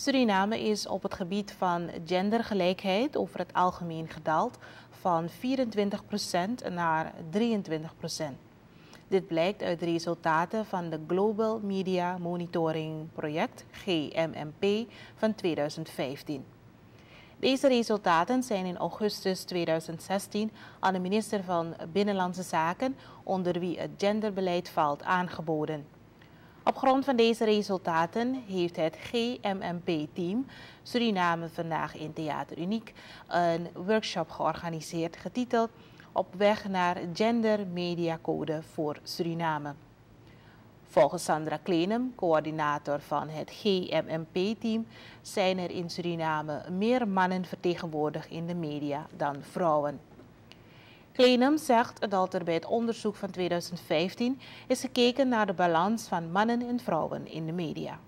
Suriname is op het gebied van gendergelijkheid over het algemeen gedaald van 24% naar 23%. Dit blijkt uit de resultaten van de Global Media Monitoring Project GMMP van 2015. Deze resultaten zijn in augustus 2016 aan de minister van Binnenlandse Zaken, onder wie het genderbeleid valt, aangeboden. Op grond van deze resultaten heeft het GMMP-team Suriname vandaag in Theater Uniek een workshop georganiseerd getiteld Op weg naar Gender Media Code voor Suriname. Volgens Sandra Klenum, coördinator van het GMMP-team, zijn er in Suriname meer mannen vertegenwoordigd in de media dan vrouwen. Klenum zegt dat er bij het onderzoek van 2015 is gekeken naar de balans van mannen en vrouwen in de media.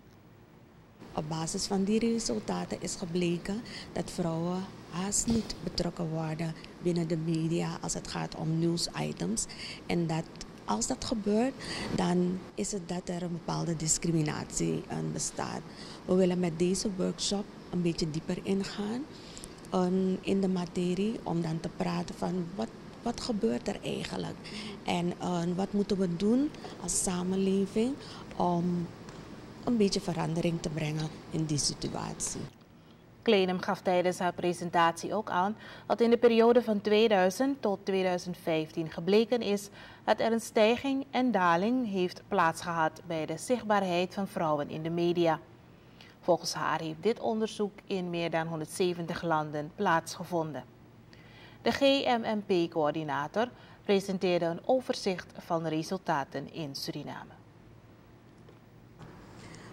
Op basis van die resultaten is gebleken dat vrouwen haast niet betrokken worden binnen de media als het gaat om nieuwsitems. En dat als dat gebeurt, dan is het dat er een bepaalde discriminatie bestaat. We willen met deze workshop een beetje dieper ingaan in de materie om dan te praten van wat wat gebeurt er eigenlijk? En uh, wat moeten we doen als samenleving om een beetje verandering te brengen in die situatie? Klenum gaf tijdens haar presentatie ook aan dat in de periode van 2000 tot 2015 gebleken is dat er een stijging en daling heeft plaatsgehad bij de zichtbaarheid van vrouwen in de media. Volgens haar heeft dit onderzoek in meer dan 170 landen plaatsgevonden. De GMMP-coördinator presenteerde een overzicht van de resultaten in Suriname.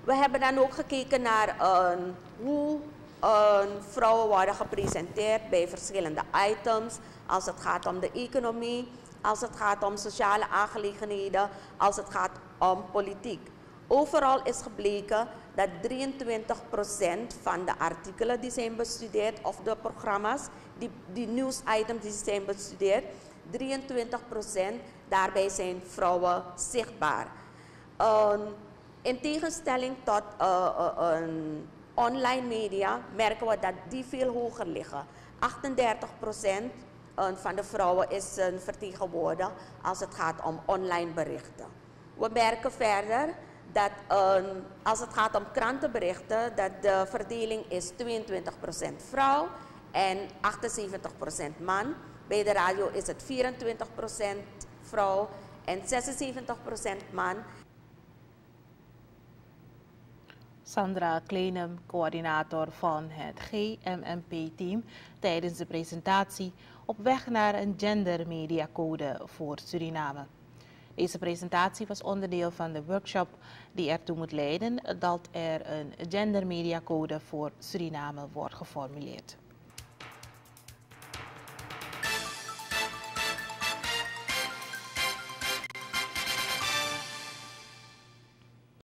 We hebben dan ook gekeken naar uh, hoe uh, vrouwen worden gepresenteerd bij verschillende items. Als het gaat om de economie, als het gaat om sociale aangelegenheden, als het gaat om politiek. Overal is gebleken dat 23% van de artikelen die zijn bestudeerd of de programma's, die, die nieuwsitems die zijn bestudeerd, 23% daarbij zijn vrouwen zichtbaar. Uh, in tegenstelling tot uh, uh, online media merken we dat die veel hoger liggen. 38% van de vrouwen is vertegenwoordigd als het gaat om online berichten. We merken verder dat uh, als het gaat om krantenberichten, dat de verdeling is 22% vrouw en 78% man. Bij de radio is het 24% vrouw en 76% man. Sandra Klenum, coördinator van het GMMP-team, tijdens de presentatie op weg naar een gendermediacode voor Suriname. Deze presentatie was onderdeel van de workshop die ertoe moet leiden dat er een gendermediacode voor Suriname wordt geformuleerd.